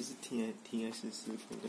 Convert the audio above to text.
就是 T I T S 师傅的